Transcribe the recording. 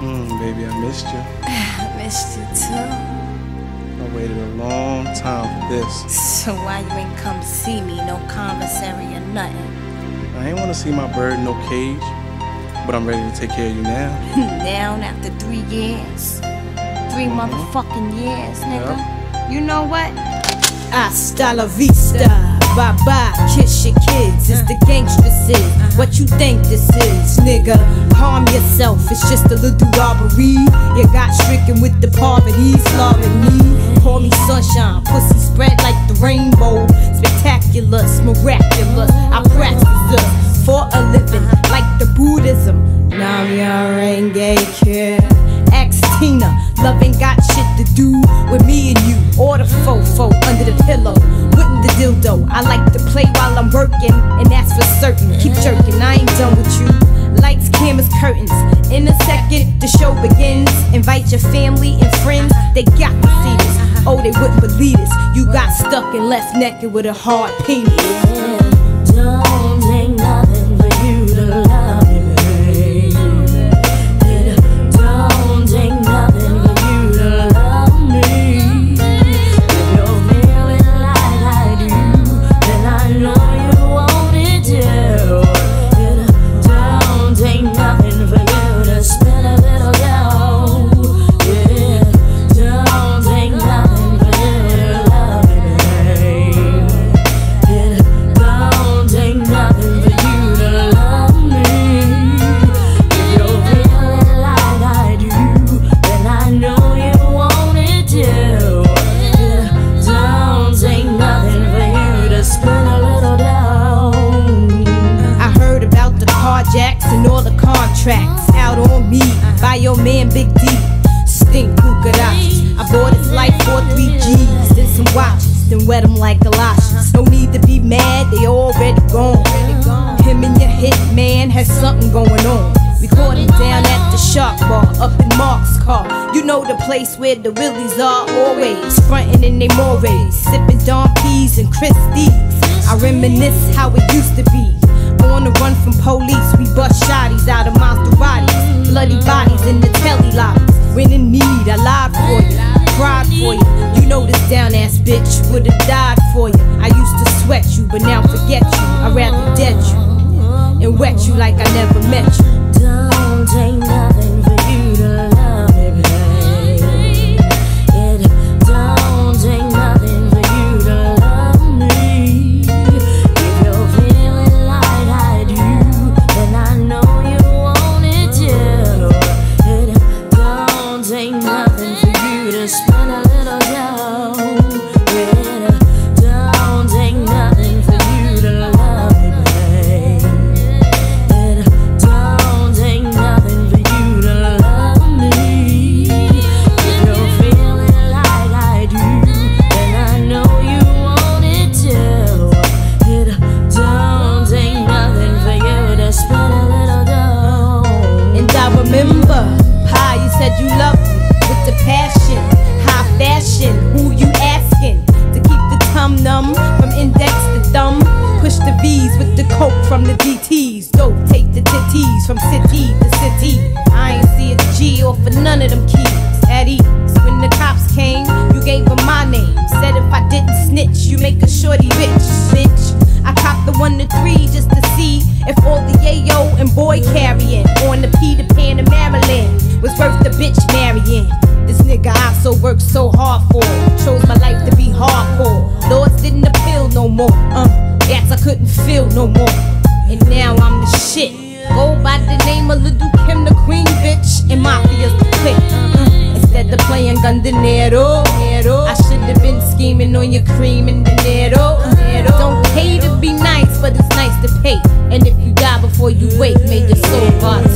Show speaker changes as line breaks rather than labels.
Mm, baby, I missed you.
I missed you too.
I waited a long time for this.
So why you ain't come see me? No commissary or nothing.
I ain't want to see my bird in no cage, but I'm ready to take care of you now.
now, after three years. 3 motherfucking years, nigga. You know what?
Hasta la vista. Bye bye, kiss your kids. It's the gangstresses. What you think this is, nigga? Calm yourself, it's just a little robbery. You got stricken with the poverty, slaving me. Call me sunshine, pussy spread like the rainbow. Spectacular, miraculous. I practice this for a living, like the Buddhism. Nam Yarenge kid. Ask Tina, love ain't got shit to do with me and you. Or the fofo under the pillow, wouldn't the dildo. I like to play while I'm working, and that's for certain. Keep jerking, I ain't done with you. Lights, cameras, curtains. In a second, the show begins. Invite your family and friends, they got to see this. Oh, they wouldn't believe this. You got stuck and left naked with a hard penis. Contracts out on me by your man Big D. Stink Bukarachis. I bought his life for three G's, then some watches, then wet 'em like galoshes. No need to be mad, they already gone. Him and your hit man has something going on. We caught him down at the Shark Bar up in Mark's car. You know the place where the willies are always frontin' in they mores, sipping Don P's and Christie's. I reminisce how it used to be. Would've died for you. I used to sweat you, but now forget you. I'd rather dead you and wet you like I never met you.
Don't
Push the V's with the coke from the DTs. Dope, take the titties from city to city. I ain't see a G off of none of them keys. Ease, when the cops came, you gave them my name. Said if I didn't snitch, you make a shorty bitch, bitch. I copped the one to three just to see if all the yayo and boy carrying on the Peter Pan in Maryland was worth the bitch marrying. This nigga I so worked so hard for. Chose my life to be hardcore. Lords didn't appeal no more. Uh, couldn't feel no more. And now I'm the shit. Go by the name of Lil Kim, the queen bitch, and Mafia's the clique. Uh, instead of playing Gandinero, I should have been scheming on your cream and dinero. Don't pay to be nice, but it's nice to pay. And if you die before you wake, may your soul rot